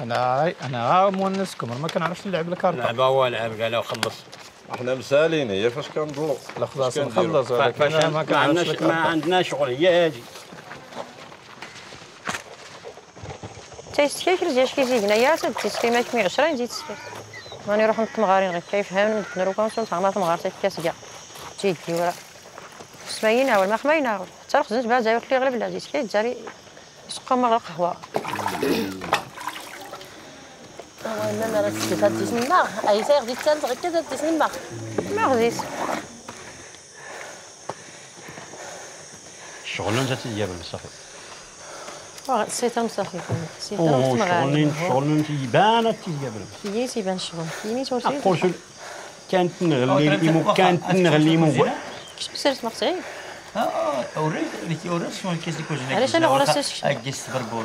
أنا أنا مونسكم ما كنعرفش نلعب الكارطه لعبه هو لعب قال له خلص. إحنا مسالين هي فاش كنضلوا لا خلاص؟ نخلص ولكن ما ما كنعرفش عندناش ما عندنا شغل هي هادي تيستكيك ديال كيجي هنايا تيستكي ما كمي 20 يزيد تسكيك راني نروح نتمغارين غير كيفهمني نتنرو كونسول تاع تمغار تي كاس كاع تيدي ورا سماينا ولا ما خمينا حتى الخزنت بها زاويه كلي غلب لا زيت كي جاري يسقى ما قهوة. أنا راه كنت هاد تسمى اي سايق ديال الثالث غير كذا تسمى ما الشغل انت تجيب صافي سيتا مصافي سيتا شغل متمغارين شغل يبان تجيب هي تيبان الشغل كانت نغلي مو كانت نغلي مو كيش بسرت مقطعي آه اللي شنو الكيس اللي كوجنا علاش أنا ورثتش؟ اكيس بربور